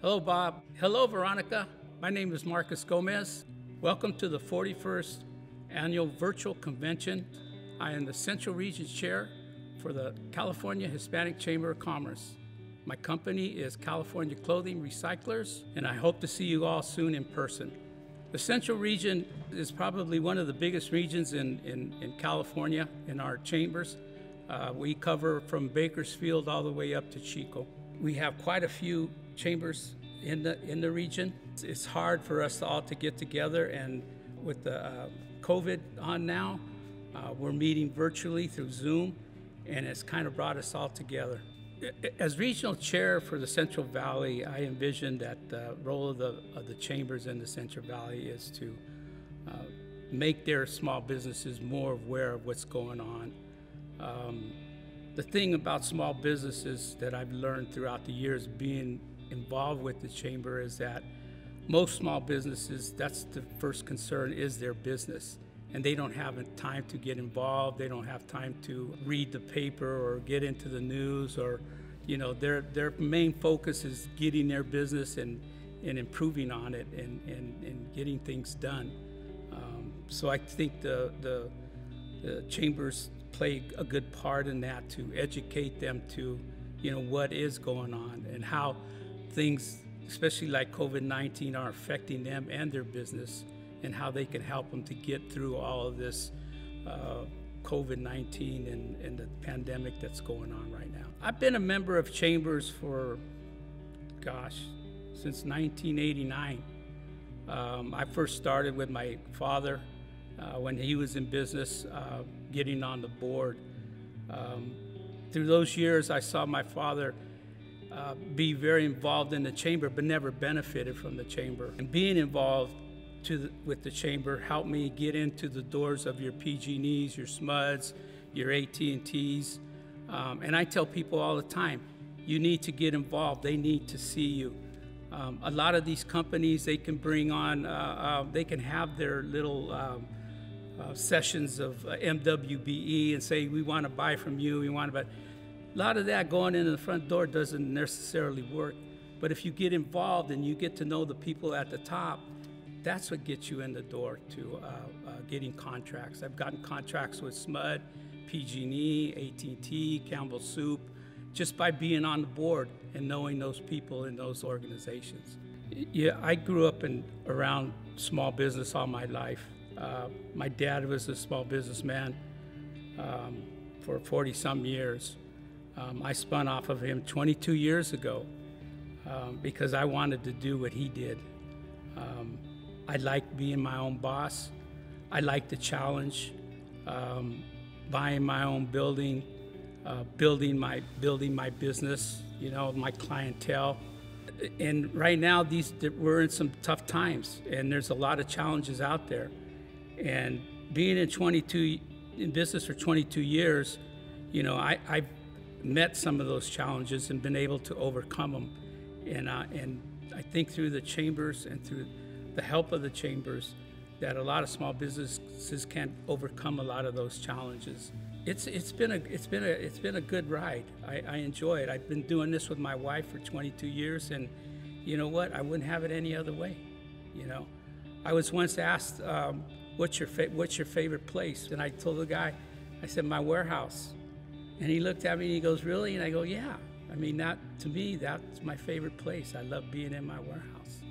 Hello, Bob. Hello, Veronica. My name is Marcus Gomez. Welcome to the 41st Annual Virtual Convention. I am the Central Region Chair for the California Hispanic Chamber of Commerce. My company is California Clothing Recyclers, and I hope to see you all soon in person. The Central Region is probably one of the biggest regions in, in, in California in our chambers. Uh, we cover from Bakersfield all the way up to Chico. We have quite a few chambers in the in the region. It's, hard for us all to get together, and with the uh, COVID on now, uh, we're meeting virtually through Zoom, and it's kind of brought us all together. As regional chair for the Central Valley, I envision that the role of the, of the chambers in the Central Valley is to uh, make their small businesses more aware of what's going on. Um, the thing about small businesses that I've learned throughout the years being involved with the chamber is that most small businesses, that's the first concern is their business. And they don't have time to get involved. They don't have time to read the paper or get into the news or, you know, their, their main focus is getting their business and, and improving on it and, and, and getting things done. Um, so I think the, the, the chambers play a good part in that to educate them to, you know, what is going on and how things, especially like COVID 19, are affecting them and their business and how they can help them to get through all of this uh, COVID 19 and, and, the pandemic that's going on right now. I've been a member of Chambers for, gosh, since 1989. Um, I first started with my father uh, when he was in business, uh, getting on the board. Um, through those years, I saw my father uh, be very involved in the chamber, but never benefited from the chamber. And being involved the, with the chamber helped me get into the doors of your PG&Es, your SMUDs, your AT&Ts. Um, and I tell people all the time, you need to get involved. They need to see you. Um, a lot of these companies, they can bring on, uh, uh, they can have their little um, uh, sessions of uh, MWBE and say, we want to buy from you, we want to buy. A lot of that going into the front door doesn't necessarily work. But if you get involved and you get to know the people at the top, that's what gets you in the door to uh, uh, getting contracts. I've gotten contracts with SMUD, PG&E, AT&T, Campbell Soup, just by being on the board and knowing those people in those organizations. Yeah, I grew up in around small business all my life. Uh, my dad was a small businessman um, for 40 some years. Um, I spun off of him 22 years ago um, because I wanted to do what he did. Um, I like being my own boss. I like the challenge, um, buying my own building, uh, building my building my business. You know, my clientele. And right now, these we're in some tough times, and there's a lot of challenges out there. And being in 22 in business for 22 years, you know, I, I've met some of those challenges and been able to overcome them. And, uh, and I think through the chambers and through the help of the chambers, that a lot of small businesses can't overcome a lot of those challenges. It's, it's, been, a, it's, been, a, it's been a good ride. I, I enjoy it. I've been doing this with my wife for 22 years, and you know what? I wouldn't have it any other way. You know, I was once asked, um, what's, your what's your favorite place? And I told the guy, I said, my warehouse. And he looked at me and he goes, Really? And I go, Yeah. I mean, that to me, that's my favorite place. I love being in my warehouse.